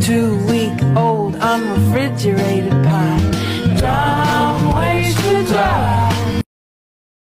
two week old unrefrigerated